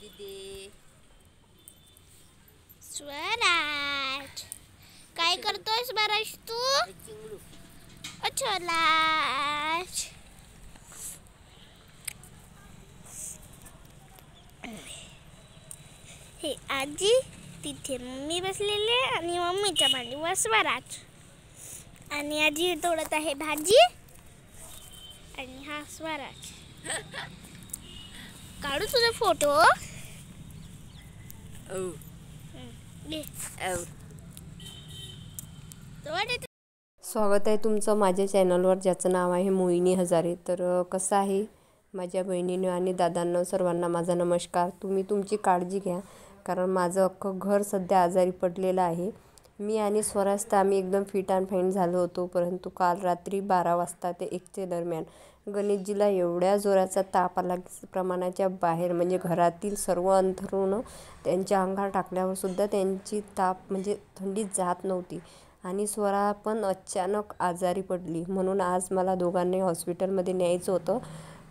दिदी. स्वराज काय करतोय स्वराज तू? स्वराज हे आजी तिथे मम्मी बसलेली आणि मम्मीच्या मांडीवर स्वराज. आणि आजी तोडत आहे भाजी आणि हा स्वराज. काढू तुझा फोटो? स्वागत आहे तुमचं माझ्या चॅनलवर ज्याचं नाव आहे मोहिनी हजारे. तर कसं आहे माझ्या बहिणीनं आणि दादांना सर्वांना माझा नमस्कार. तुम्ही तुमची काळजी घ्या कारण माझं अख्खं घर सध्या आजारी पडलेलं आहे. मी आणि स्वराज आम्ही एकदम फिट अँड फाईन झालो होतो परंतु काल रात्री बारा वाजता ते एकचे दरम्यान गणेशजीला एवढ्या जोराचा ताप आला की प्रमाणाच्या बाहेर म्हणजे घरातील सर्व अंथरुणं त्यांच्या अंगावर टाकल्यावरसुद्धा त्यांची ताप म्हणजे थंडी जात नव्हती. आणि स्वरा पण अचानक आजारी पडली. म्हणून आज मला दोघांनी हॉस्पिटलमध्ये न्यायचं होतं.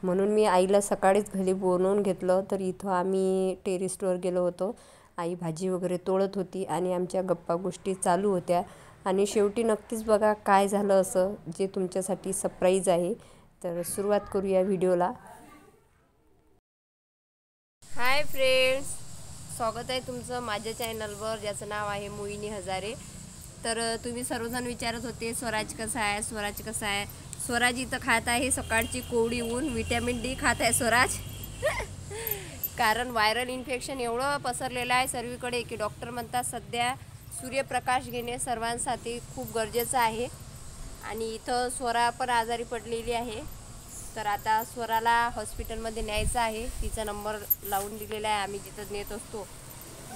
म्हणून मी आईला सकाळीच घरी बोलवून घेतलं. तर इथं आम्ही टेरिस्टवर गेलो होतो. आई भाजी वगैरे तोडत होती आणि आमच्या गप्पा गोष्टी चालू होत्या. आणि शेवटी नक्कीच बघा काय झालं असं जे तुमच्यासाठी सरप्राईज आहे. तर सुरुवात करूया व्हिडिओला. हाय फ्रेंड्स स्वागत आहे तुमचं माझ्या चॅनलवर ज्याचं नाव आहे मोहिनी हजारे. तर तुम्ही सर्वजण विचारत होते स्वराज कसा आहे स्वराज कसा आहे? स्वराज इथं खात आहे सकाळची कोवडी ऊन विटॅमिन डी खात आहे स्वराज. कारण व्हायरल इन्फेक्शन एवढं पसरलेलं आहे सर्वीकडे की डॉक्टर म्हणतात सध्या सूर्यप्रकाश घेणे सर्वांसाठी खूप गरजेचं आहे. आणि इथं स्वरा पण आजारी पडलेली आहे. तर आता स्वराला हॉस्पिटलमध्ये न्यायचं आहे. तिचा नंबर लावून दिलेला आहे. आम्ही जिथं नेत असतो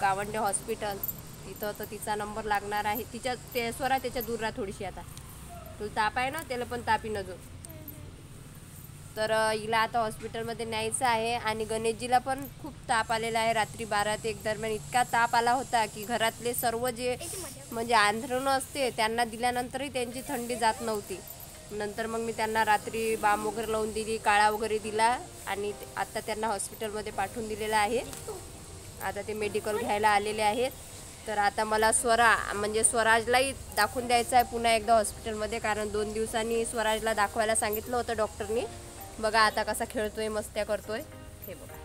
गावंडे हॉस्पिटल तिथं तर तिचा नंबर लागणार आहे. तिच्या ते स्वरा त्याच्या दूर राहा थोडीशी आता. तुला ताप आहे ना त्याला पण तापी नजून तर हिला आता हॉस्पिटलमध्ये न्यायचं आहे आणि गणेशजीला पण खूप ताप आलेला आहे. रात्री बारा ते एक दरम्यान इतका ताप आला होता की घरातले सर्व जे म्हणजे आंधळणं असते त्यांना दिल्यानंतरही त्यांची थंडी जात नव्हती. नंतर मग मी त्यांना रात्री बाम वगैरे लावून दिली काळा वगैरे दिला आणि आता त्यांना हॉस्पिटलमध्ये पाठवून दिलेलं आहे. आता ते मेडिकल घ्यायला आलेले आहेत. तर आता मला स्वरा म्हणजे स्वराजलाही दाखवून द्यायचं आहे पुन्हा एकदा हॉस्पिटलमध्ये कारण दोन दिवसांनी स्वराजला दाखवायला सांगितलं होतं डॉक्टरनी. बघा आता कसा खेळतोय मस्त्या करतोय. हे बघा.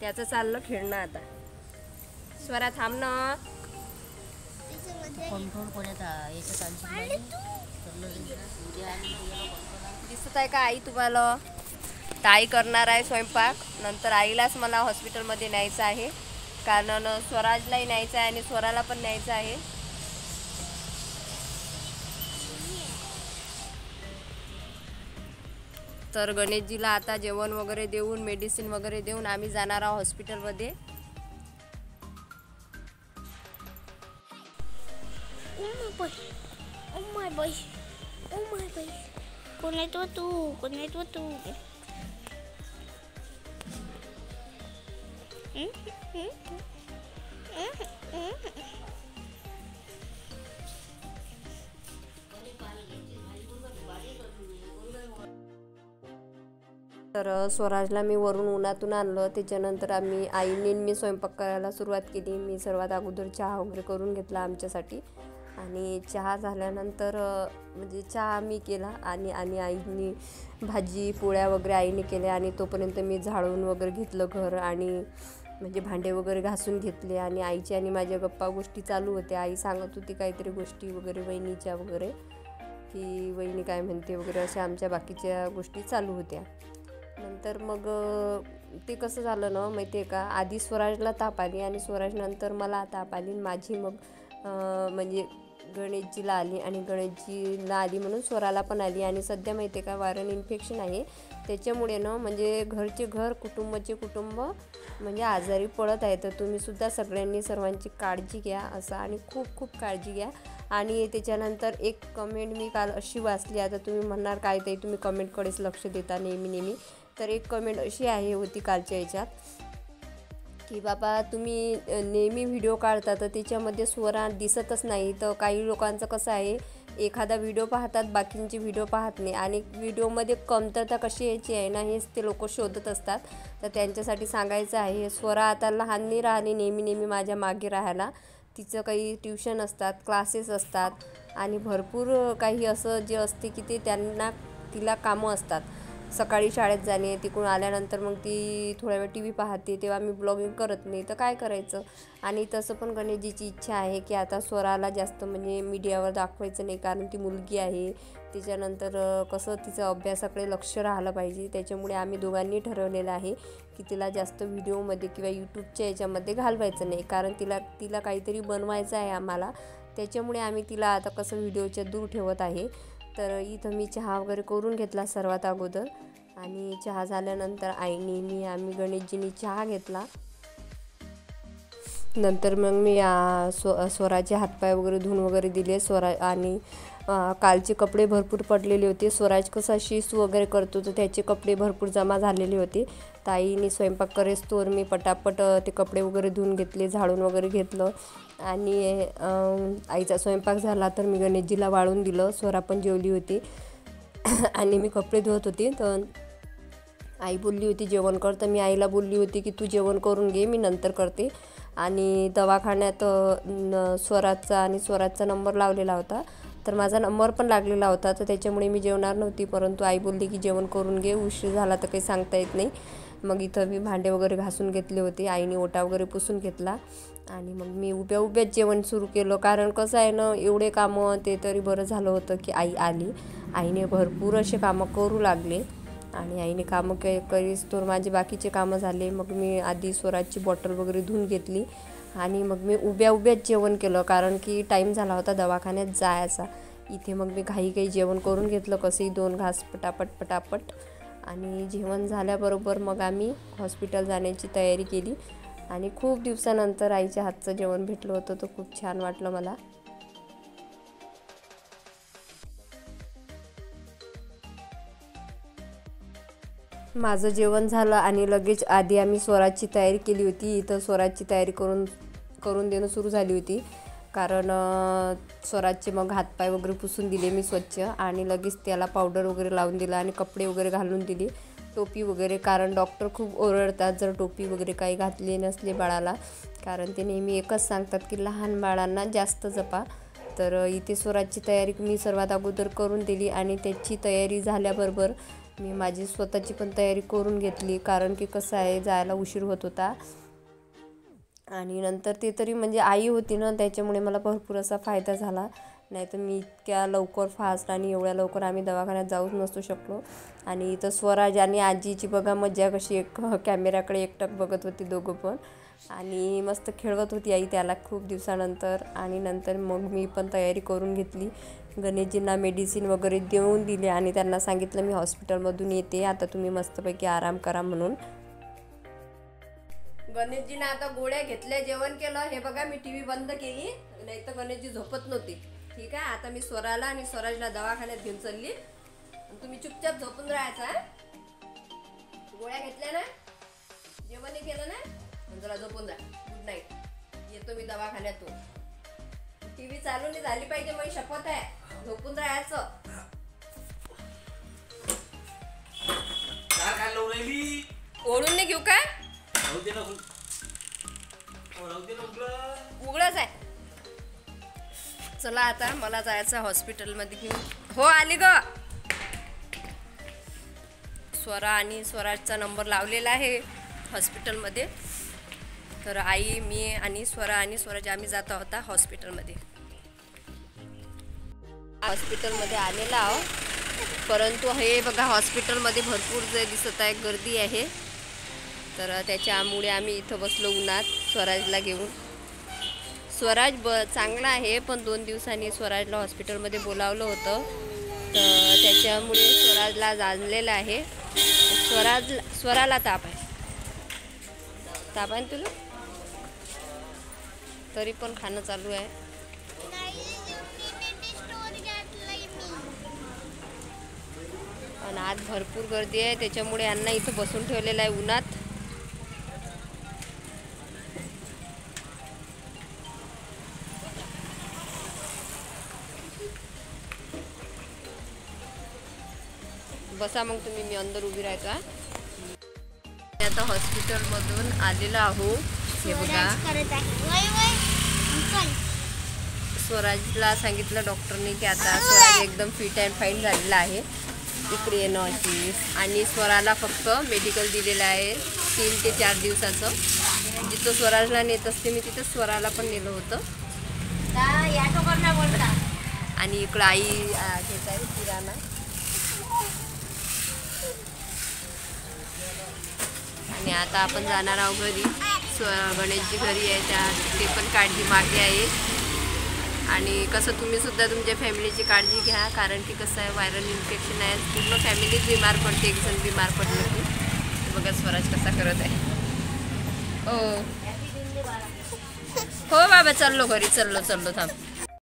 त्याचं चाललं खेळणं आता. स्वरा थांब ना. दिसत आहे का आई तुम्हाला? तर आई करणार आहे स्वयंपाक. नंतर आईलाच मला हॉस्पिटलमध्ये न्यायचं आहे. कारण स्वराजलाही न्यायचं आहे आणि स्वराला पण न्यायचं आहे. तर गणेशजीला आता जेवण वगैरे देऊन मेडिसिन वगैरे देऊन आम्ही जाणार आहोत हॉस्पिटलमध्ये तू? तर स्वराजला मी वरून उन्हातून आणलं. त्याच्यानंतर आम्ही आईने मी स्वयंपाक करायला सुरुवात केली. मी सर्वात अगोदर चहा वगैरे करून घेतला आमच्यासाठी. आणि चहा झाल्यानंतर म्हणजे चहा मी केला आणि आणि आईनी भाजी पोळ्या वगैरे आईने केल्या आणि तोपर्यंत मी झाडून वगैरे घेतलं घर आणि म्हणजे भांडे वगैरे घासून घेतले आणि आईची आणि माझ्या गप्पा गोष्टी चालू होत्या. आई सांगत होती काहीतरी गोष्टी वगैरे वहिनीच्या वगैरे की वहिनी काय म्हणते वगैरे अशा आमच्या बाकीच्या गोष्टी चालू होत्या. नंतर मग ते कसं झालं ना माहिती आहे का? आधी स्वराजला ताप आली आणि स्वराजनंतर मला ताप आली माझी मग म्हणजे गणेशजीला आली आणि गणेशजीला आली म्हणून स्वराला पण आली. आणि सध्या माहिती आहे का वायरल इन्फेक्शन आहे. त्याच्यामुळे ना म्हणजे घरचे घर कुटुंबाचे कुटुंब म्हणजे आजारी पडत आहे तर तुम्हीसुद्धा सगळ्यांनी सर्वांची काळजी घ्या असं आणि खूप खूप काळजी घ्या. आणि त्याच्यानंतर एक कमेंट मी काल अशी वाचली. आता तुम्ही म्हणणार काय ते तुम्ही कमेंटकडेच लक्ष देता नेहमी नेहमी. तर एक कमेंट अशी आहे होती कालच्या याच्यात की बाबा तुम्ही नेहमी व्हिडिओ काढता तर त्याच्यामध्ये स्वरा दिसतच नाही. तर काही लोकांचं कसं आहे एखादा व्हिडिओ पाहतात बाकींचे व्हिडिओ पाहत नाही. आणि व्हिडिओमध्ये कमतरता कशी यायची आहे ना हेच ते लोक शोधत असतात. तर त्यांच्यासाठी सांगायचं आहे स्वरा आता लहान नाही राहिली नेहमी नेहमी माझ्या मागे राहायला. तिचं काही ट्युशन असतात क्लासेस असतात. आणि भरपूर काही असं जे असते की ते त्यांना तिला कामं असतात. सकाळी शाळेत जाणे तिकडून आल्यानंतर मग ती थोड्या वेळ टी व्ही पाहते तेव्हा मी ब्लॉगिंग करत नाही. तर काय करायचं? आणि तसं पण गणेशजीची इच्छा आहे की आता स्वराला जास्त म्हणजे मीडियावर दाखवायचं नाही कारण ती मुलगी आहे. तिच्यानंतर कसं तिचं अभ्यासाकडे लक्ष राहिलं पाहिजे. त्याच्यामुळे आम्ही दोघांनी ठरवलेलं आहे की तिला जास्त व्हिडिओमध्ये किंवा यूट्यूबच्या याच्यामध्ये घालवायचं नाही कारण तिला तिला काहीतरी बनवायचं आहे आम्हाला. त्याच्यामुळे आम्ही तिला आता कसं व्हिडिओच्या दूर ठेवत आहे. तर इथं मी चहा वगैरे करून घेतला सर्वात अगोदर. आणि चहा झाल्यानंतर आईने मी आम्ही गणेशजींनी चहा घेतला. नंतर मग मी स्व स्वराचे हातपाय वगैरे धुवून वगैरे दिले. स्वरा आणि कालचे कपडे भरपूर पडलेले होते. स्वराज कसा शिस वगैरे करतो तर त्याचे कपडे भरपूर जमा झालेले होते. ताईने स्वयंपाक करेस तोवर मी पटापट ते कपडे वगैरे धुवून घेतले झाडून वगैरे घेतलं. आणि आईचा स्वयंपाक झाला तर मी गणेशजीला वाळून दिलं. स्वरा पण जेवली होती. आणि मी कपडे धुवत होते. तर आई बोलली होती जेवण कर. तर मी आईला बोलली होती की तू जेवण करून घे मी नंतर करते. आणि दवाखान्यात न- स्वराजचा आणि स्वराजचा नंबर लावलेला होता. तर माझा नंबर पण लागलेला होता तर त्याच्यामुळे मी जेवणार नव्हती परंतु आई बोलली की जेवण करून घे उशीर झाला तर काही सांगता येत नाही. मग इथं मी भांडे वगैरे घासून घेतले होते आईने ओटा वगैरे पुसून घेतला आणि मग मी उभ्या उभ्याच जेवण सुरू केलं. कारण कसं आहे ना एवढे कामं ते तरी बरं झालं होतं की आई आली. आईने भरपूर असे कामं करू लागले आणि आईने कामं के करीस तर माझे बाकीचे कामं झाले. मग मी आधी स्वराजची बॉटल वगैरे धुवून घेतली. आणि मग मी उभ्या उभ्याच जेवण केलं कारण की टाईम झाला होता दवाखान्यात जायचा. इथे मग मी घाई काही जेवण करून घेतलं कसंही दोन घास पटापट पटापट. आणि जेवण झाल्याबरोबर मग आम्ही हॉस्पिटल जाण्याची तयारी केली. आणि खूप दिवसानंतर आईच्या हातचं जेवण भेटलं होतं तर खूप छान वाटलं मला. माझं जेवण झालं आणि लगेच आधी आम्ही स्वराजची तयारी केली होती. इथं स्वराजची तयारी करून करून देणं सुरू झाली होती. कारण स्वराजचे मग हातपाय वगैरे पुसून दिले मी स्वच्छ आणि लगेच त्याला पावडर वगैरे लावून दिला आणि कपडे वगैरे घालून दिले. टोपी वगैरे कारण डॉक्टर खूप ओरडतात जर टोपी वगैरे काही घातली नसली बाळाला. कारण ते नेहमी एकच सांगतात की लहान बाळांना जास्त जपा. तर इथे स्वराजची तयारी मी सर्वात अगोदर करून दिली आणि त्याची तयारी झाल्याबरोबर मी माझी स्वतःची पण तयारी करून घेतली कारण की कसं आहे जायला उशीर होत होता. आणि नंतर ते तरी म्हणजे आई होती ना त्याच्यामुळे मला भरपूर असा फायदा झाला. नाही तर मी इतक्या लवकर फास्ट आणि एवढ्या लवकर आम्ही दवाखान्यात जाऊच नसतो शकलो. आणि इथं स्वराज आणि आजीची बघा मजा कशी एक कॅमेऱ्याकडे एकटक बघत होती दोघं पण. आणि मस्त खेळवत होती आई त्याला खूप दिवसानंतर आणि नंतर मग मी पण तयारी करून घेतली. गणेशजींना मेडिसिन वगैरे देऊन दिले आणि त्यांना सांगितलं मी हॉस्पिटलमधून येते. आता तुम्ही मस्तपैकी आराम करा म्हणून. गणेशजीने आता गोळ्या घेतल्या जेवण केलं. हे बघा मी टी व्ही बंद केली. नाही तर गणेशजी झोपत नव्हती. ठीक आहे आता मी स्वराला आणि स्वराजला दवाखान्यात घेऊन चालली. तुम्ही चुपचाप झोपून राहायचा गोळ्या घेतल्या ना? जेवण केलं ना? जरा झोपून जा. गुड नाईट येतो मी दवाखान्यातून. टी व्ही चालू नाही झाली पाहिजे मग शपथ आहे. झोपून राहायचं काय काय लावून राहिली ओढून नाही घेऊ काय? राहू दे ना उग- अहो, राहू दे ना उघडं. उघडच आहे. चला आता मला जायचं हॉस्पिटलमध्ये घेऊन. हो आली ग. स्वरा आणि स्वराजचा नंबर लावलेला आहे हॉस्पिटलमध्ये. तर आई मी आणि स्वरा आणि स्वराज आम्ही जात आहोत हॉस्पिटलमध्ये. हॉस्पिटलमध्ये आलेला आहो परंतु हे बघा हॉस्पिटलमध्ये भरपूर जे दिसत आहे गर्दी आहे. तर त्याच्यामुळे आम्ही इथं बसलो उन्हात स्वराजला घेऊन. स्वराज ब चांगला आहे पण दोन दिवसांनी स्वराजला हॉस्पिटलमध्ये बोलावलं होतं. तर त्याच्यामुळे स्वराजला जाणलेलं आहे. स्वराज स्वराला ताप आहे. ताप आहे ना तुला? तरी पण खाणं चालू आहे. आणि आज भरपूर गर्दी आहे त्याच्यामुळे यांना इथं बसून ठेवलेलं आहे उन्हात. बसा मग तुम्ही मी अंदर उभी राहायचा आता हॉस्पिटलमधून आलेलो आहो. हे बघा. स्वराजला सांगितलं डॉक्टरने की आता स्वराज एकदम फिट अँड फाईन झालेला आहे. इकडे येणं अशी आणि स्वराला फक्त मेडिकल दिलेलं आहे तीन ते चार दिवसाचं. जिथं स्वराजला नेत असते मी तिथं स्वराला पण नेलं होतं. आणि इकडं आई घेत आहे किराणा. आणि आता आपण जाणार आहोत घरी. गणेशजी घरी आहे त्या ते पण काळजी मागे आहे. आणि कसं तुम्हीसुद्धा तुमच्या फॅमिलीची काळजी घ्या कारण की कसं आहे व्हायरल इन्फेक्शन आहे. पूर्ण फॅमिलीच बीमार पडते एक जण पडलं की. बघा स्वराज कसा करत आहे. हो. हो बाबा चाललो घरी चाललो चाललो थांब.